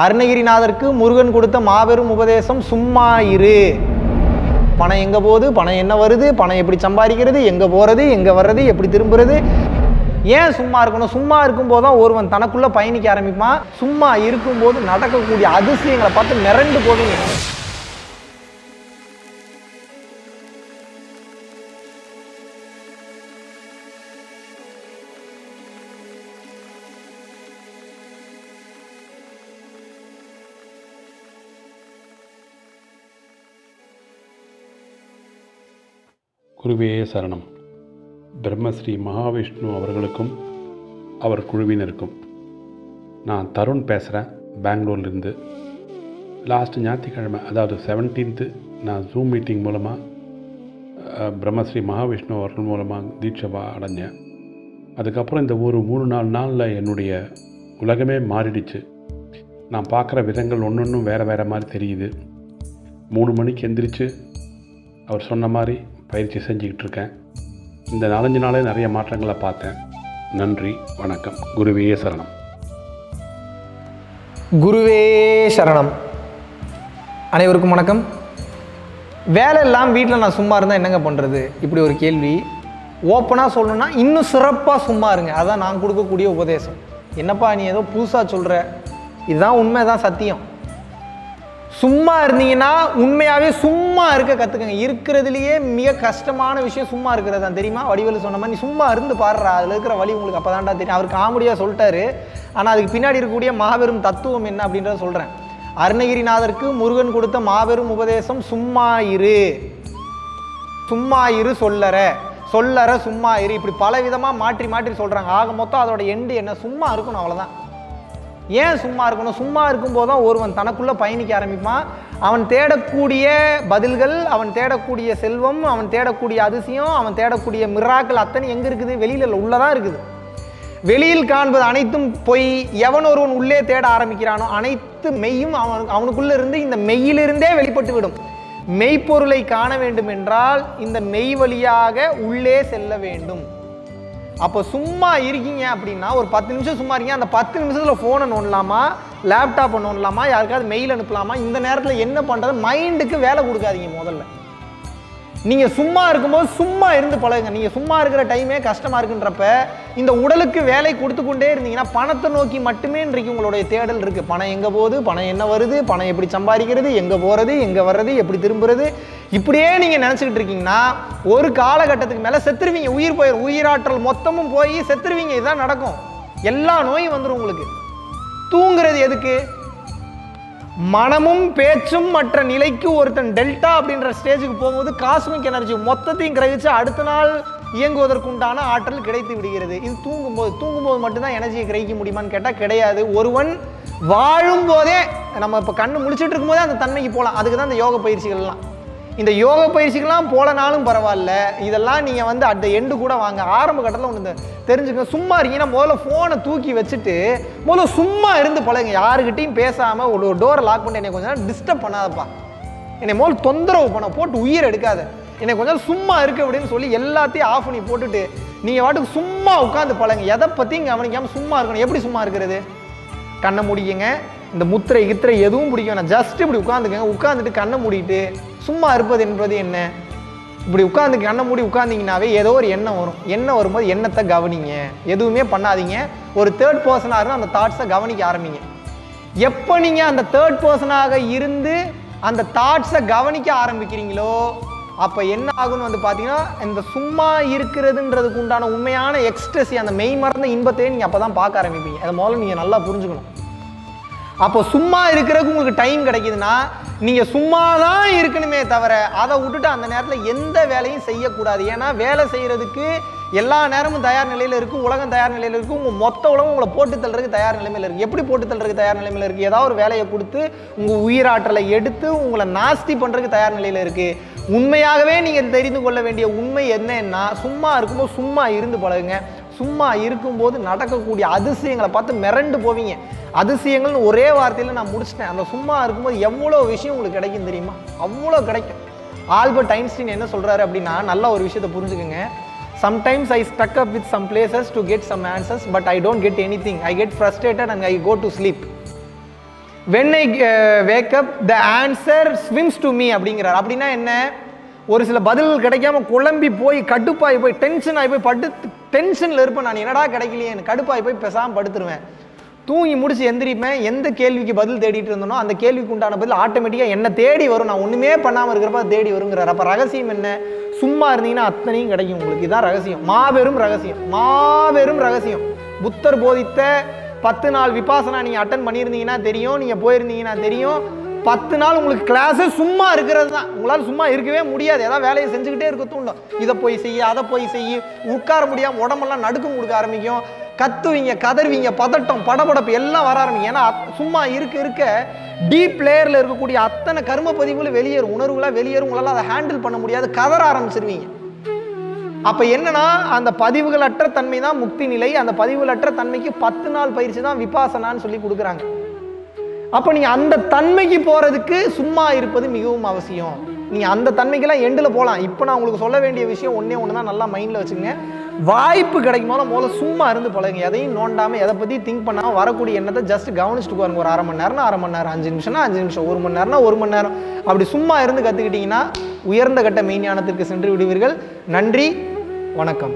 அருணகிரிநாதருக்கு முருகன் கொடுத்த மாபெரும் உபதேசம் சும்மா இரு. பணம் எங்கே போகுது? பணம் என்ன வருது? பணம் எப்படி சம்பாதிக்கிறது? எங்கே போகிறது எங்கே வர்றது? எப்படி திரும்புறது? ஏன் சும்மா இருக்கணும்? சும்மா இருக்கும்போது தான் ஒருவன் தனக்குள்ளே பயணிக்க ஆரம்பிப்பான். சும்மா இருக்கும்போது நடக்கக்கூடிய அதிசயங்களை பார்த்து மிரண்டு போவீங்க. குருவே சரணம். பிரம்மஸ்ரீ மகாவிஷ்ணு அவர்களுக்கும் அவர் குழுவினருக்கும். நான் தருண் பேசுகிறேன் பெங்களூர்லேருந்து. லாஸ்ட் ஞாயிற்றுக்கிழமை அதாவது செவன்டீன்த்து நான் ஜூம் மீட்டிங் மூலமாக பிரம்மஸ்ரீ மகாவிஷ்ணு அவர்கள் மூலமாக தீட்சபா அடைஞ்சேன். அதுக்கப்புறம் இந்த ஒரு மூணு நாலு நாளில் என்னுடைய உலகமே மாறிடுச்சு. நான் பார்க்குற விதங்கள் ஒன்று ஒன்றும் வேறு வேறு மாதிரி தெரியுது. மூணு மணிக்கு எந்திரிச்சு அவர் சொன்ன மாதிரி பயிற்சி செஞ்சுக்கிட்டு இருக்கேன் இந்த நாலஞ்சு நாளே நிறைய மாற்றங்களை பார்த்தேன். நன்றி வணக்கம். குருவே சரணம். குருவே சரணம். அனைவருக்கும் வணக்கம். வேலை இல்லாமல் வீட்டில் நான் சும்மா இருந்தால் என்னங்க பண்ணுறது இப்படி ஒரு கேள்வி. ஓப்பனாக சொல்லணும்னா இன்னும் சிறப்பாக சும்மா இருங்க. அதான் நான் கொடுக்கக்கூடிய உபதேசம். என்னப்பா நீ ஏதோ புதுசாக சொல்கிற இதுதான் உண்மை தான் சத்தியம். சும்மா இருந்தீங்கன்னா உண்மையாகவே சும்மா இருக்க கற்றுக்கங்க இருக்கிறதுலையே மிக கஷ்டமான விஷயம் சும்மா இருக்கிறது தான். தெரியுமா? வடிவில் சொன்ன மாதிரி சும்மா இருந்து பாடுறா. அதில் இருக்கிற வழி உங்களுக்கு அப்போ தான்டா தெரியும். அவர் காமெடியாக சொல்லிட்டாரு. ஆனால் அதுக்கு பின்னாடி இருக்கக்கூடிய மாபெரும் தத்துவம் என்ன அப்படின்றத சொல்கிறேன் அருணகிரிநாதருக்கு முருகன் கொடுத்த மாபெரும் உபதேசம் சும்மா இரு. சும்மா இரு சொல்லற. சொல்லற சும்மா இரு. இப்படி பல விதமாக மாற்றி மாற்றி சொல்கிறாங்க ஆக மொத்தம் அதோட எண்டு என்ன? சும்மா இருக்கணும் அவ்வளோதான் ஏன் சும்மா இருக்கணும்? சும்மா இருக்கும்போது தான் ஒருவன் தனக்குள்ளே பயணிக்க ஆரம்பிப்பான். அவன் தேடக்கூடிய பதில்கள் அவன் தேடக்கூடிய செல்வம் அவன் தேடக்கூடிய அதிசயம் அவன் தேடக்கூடிய மிராக்கள் அத்தனை எங்கே இருக்குது? வெளியில் உள்ளதான் இருக்குது. வெளியில் காண்பது அனைத்தும் பொய். எவன் ஒருவன் உள்ளே தேட ஆரம்பிக்கிறானோ அனைத்து மெய்யும் அவன் அவனுக்குள்ளே இருந்து இந்த மெய்யிலிருந்தே வெளிப்பட்டு விடும். மெய்ப்பொருளை காண வேண்டும் என்றால் இந்த மெய் வழியாக உள்ளே செல்ல வேண்டும். அப்போ சும்மா இருக்கீங்க அப்படின்னா ஒரு பத்து நிமிஷம் சும்மா இருக்கீங்க அந்த பத்து நிமிஷத்தில் ஃபோனை நோண்டலாமா? லேப்டாப்பை நோண்டலாமா? யாருக்காவது மெயில் அனுப்பலாமா? இந்த நேரத்தில் என்ன பண்ணுறது மைண்டுக்கு வேலை கொடுக்காதீங்க முதல்ல. நீங்கள் சும்மா இருக்கும்போது சும்மா இருந்து பழகுங்க. நீங்கள் சும்மா இருக்கிற டைமே கஷ்டமாக இருக்குன்றப்ப இந்த உடலுக்கு வேலை கொடுத்து கொண்டே இருந்தீங்கன்னா பணத்தை நோக்கி மட்டுமே இன்றைக்கு உங்களுடைய தேடல் இருக்குது பணம் எங்கே போகுது? பணம் என்ன வருது? பணம் எப்படி சம்பாதிக்கிறது? எங்கே போகிறது எங்கே வர்றது? எப்படி திரும்புறது? இப்படியே நீங்கள் நினச்சிக்கிட்டு இருக்கீங்கன்னா ஒரு காலகட்டத்துக்கு மேலே செத்துருவீங்க. உயிர் போயிடும் உயிராற்றல் மொத்தமும் போய் செத்துருவீங்க. இதுதான் நடக்கும். எல்லா நோயும் வந்துடும் உங்களுக்கு. தூங்குறது எதுக்கு? மனமும் பேச்சும் மற்ற நிலைக்கு ஒருத்தன் டெல்டா அப்படின்ற ஸ்டேஜுக்கு போகும்போது காஸ்மிக் எனர்ஜி மொத்தத்தையும் கிரகிச்சு அடுத்த நாள் இயங்குவதற்குண்டான ஆற்றல் கிடைத்து விடுகிறது. இது தூங்கும்போது தூங்கும்போது மட்டும்தான் எனர்ஜியை கிரகிக்க முடியுமான்னு கேட்டால் கிடையாது. ஒருவன் வாழும் போதே நம்ம இப்போ கண்ணு முடிச்சுட்டு இருக்கும்போதே அந்த தன்மைக்கு போகலாம் அதுக்கு தான் அந்த யோக பயிற்சிகள்லாம். இந்த யோக பயிற்சிக்கெல்லாம் போலனாலும் பரவாயில்ல. இதெல்லாம் நீங்கள் வந்து அட் எண்டு கூட வாங்க. ஆரம்ப கட்டத்தில் ஒன்று தெரிஞ்சுக்க சும்மா இருக்கீங்கன்னா முதல்ல ஃபோனை தூக்கி வச்சுட்டு முதல்ல சும்மா இருந்து பழகுங்க. யாருக்கிட்டையும் பேசாமல் ஒரு டோரை லாக் பண்ணி என்னை கொஞ்ச நேரம் டிஸ்டர்ப் பண்ணாதப்பா. என்னை முதல் தொந்தரவு பண்ண போட்டு உயிர் எடுக்காத. என்னை கொஞ்சம் நேரம் சும்மா இருக்கு அப்படின்னு சொல்லி எல்லாத்தையும் ஆஃப் பண்ணி போட்டுட்டு நீங்கள் வாட்டுக்கு சும்மா உட்காந்து பழங்க எதை பற்றியும் கவனிக்காமல் சும்மா இருக்கணும். எப்படி சும்மா இருக்கிறது? கண்ணை முடிக்குங்க. இந்த முத்திரை கித்திரை எதுவும் பிடிக்கும் நான் ஜஸ்ட் இப்படி உட்காந்துக்கங்க உட்காந்துட்டு கண்ணை மூடிட்டு சும்மா இருப்பது என்பது என்ன? இப்படி உட்காந்து கண்ணை மூடி உட்காந்திங்கனாவே ஏதோ ஒரு எண்ணம் வரும். எண்ணம் வரும்போது எண்ணத்தை கவனிங்க. எதுவுமே பண்ணாதீங்க. ஒரு தேர்ட் பர்சனாக இருந்தால் அந்த தாட்ஸை கவனிக்க ஆரம்பிங்க. எப்போ நீங்கள் அந்த தேர்ட் பர்சனாக இருந்து அந்த தாட்ஸை கவனிக்க ஆரம்பிக்கிறீங்களோ அப்போ என்ன ஆகும்னு வந்து பார்த்தீங்கன்னா இந்த சும்மா இருக்கிறதுன்றதுக்கு உண்டான உண்மையான எக்ஸ்ட்ரெஸி அந்த மெய் மறந்த இன்பத்தையே நீங்கள் அப்போ தான் பார்க்க ஆரம்பிப்பீங்க. அதை முதல்ல நீங்கள் நல்லா புரிஞ்சுக்கணும். அப்போ சும்மா இருக்கிறதுக்கு உங்களுக்கு டைம் கிடைக்குதுன்னா நீங்கள் சும்மா தான் இருக்கணுமே தவிர அதை விட்டுட்டு அந்த நேரத்தில் எந்த வேலையும் செய்யக்கூடாது. ஏன்னா வேலை செய்கிறதுக்கு எல்லா நேரமும் தயார் நிலையில் இருக்குது உலகம் தயார் நிலையில் இருக்குது உங்கள் மொத்த உலகம் உங்களை போட்டு தள்ளுறதுக்கு தயார் நிலைமையில் இருக்குது எப்படி போட்டு தள்ளுறதுக்கு தயார் நிலைமையில் இருக்குது ஏதாவது ஒரு வேலையை கொடுத்து உங்கள் உயிராற்றலை எடுத்து உங்களை நாஸ்தி பண்ணுறதுக்கு தயார் நிலையில் இருக்குது உண்மையாகவே நீங்கள் தெரிந்து கொள்ள வேண்டிய உண்மை என்னன்னா சும்மா இருக்கும்போது சும்மா இருந்து பழகுங்க. சும்மா இருக்கும்போது நடக்கக்கூடிய அதிசயங்களை பார்த்து மிரண்டு போவீங்க. அதிசயங்கள்னு ஒரே வார்த்தையில் நான் முடிச்சிட்டேன். அந்த சும்மா இருக்கும்போது எவ்வளோ விஷயம் உங்களுக்கு கிடைக்கும் தெரியுமா? அவ்வளோ கிடைக்கும். ஆல்பர்ட் ஐன்ஸ்டீன் என்ன சொல்கிறாரு அப்படின்னா நல்ல ஒரு விஷயத்தை புரிஞ்சுக்கோங்க. Sometimes I stuck up with some places to get some answers but I don't get any thing I get frustrated and I go to sleep when I wake up the answer swims to me அப்படிங்கிறார். அப்படின்னா என்ன? ஒரு சில பதில்கள் கிடைக்காம குழம்பி போய் கடுப்பாகி போய் டென்ஷன் ஆகி போய் படுத்து டென்ஷனில் இருப்பேன் நான். என்னடா கிடைக்கலையேன்னு கடுப்பாகி போய் பேசாமல் படுத்துருவேன். தூங்கி முடிச்சு எந்திரிப்பேன். எந்த கேள்விக்கு பதில் தேடிட்டு இருந்தனோ அந்த கேள்விக்கு உண்டான பதில் ஆட்டோமேட்டிக்காக என்ன தேடி வரும். நான் ஒன்றுமே பண்ணாமல் இருக்கிறப்ப தேடி வருங்கிறார். அப்போ ரகசியம் என்ன? சும்மா இருந்தீங்கன்னா அத்தனையும் கிடைக்கும் உங்களுக்கு. இதான் ரகசியம். மாபெரும் ரகசியம். மாபெரும் ரகசியம். புத்தர் போதித்த பத்து நாள் விபாசனா நீங்கள் அட்டன் பண்ணியிருந்தீங்கன்னா தெரியும். நீங்கள் போயிருந்தீங்கன்னா தெரியும். பத்து நாள் உங்களுக்கு கிளாஸே சும்மா இருக்கிறது தான் உங்களால் சும்மா இருக்கவே முடியாது. ஏதாவது வேலையை செஞ்சுக்கிட்டே இருக்க தூண்டும். இதை போய் செய்ய அதை போய் செய்ய. உட்கார முடியாமல் உடம்பெல்லாம் நடுக்கம் கொடுக்க ஆரம்பிக்கும். கத்துவீங்க கதறுவீங்க பதட்டம் படபடப்பு எல்லாம் வர ஆரம்பிக்கும். ஏன்னா சும்மா இருக்க இருக்க டீப் லேயரில் இருக்கக்கூடிய அத்தனை கரும பதிவுகளும் வெளியேறும். உணர்வுகளாக வெளியேறும். உங்களால் அதை ஹேண்டில் பண்ண முடியாது. கதற ஆரம்பிச்சிருவீங்க. அப்போ என்னன்னா அந்த பதிவுகளற்ற தன்மை தான் முக்தி நிலை. அந்த பதிவுகளற்ற தன்மைக்கு பத்து நாள் பயிற்சி தான் விபாசனான்னு சொல்லி கொடுக்குறாங்க. அப்போ நீங்கள் அந்த தன்மைக்கு போகிறதுக்கு சும்மா இருப்பது மிகவும் அவசியம். நீங்கள் அந்த தன்மைக்கெல்லாம் எண்டில் போகலாம் இப்போ நான் உங்களுக்கு சொல்ல வேண்டிய விஷயம் ஒன்றே ஒன்று தான் நல்லா மைண்டில் வச்சுங்க வாய்ப்பு கிடைக்கும் போது முதல்ல சும்மா இருந்து பழகுங்க. எதையும் நோண்டாமல் எதை பற்றி திங்க் பண்ணாமல் வரக்கூடிய எண்ணத்தை ஜஸ்ட் கவனிச்சுட்டு பாருங்க. ஒரு அரை மணி நேரம்னா அரை மணி நேரம் அஞ்சு நிமிஷம்னா அஞ்சு நிமிஷம் ஒரு மணி நேரம்னா ஒரு மணி நேரம். அப்படி சும்மா இருந்து கற்றுக்கிட்டிங்கன்னா உயர்ந்த கட்ட மெய்ஞானத்திற்கு சென்று விடுவீர்கள். நன்றி வணக்கம்.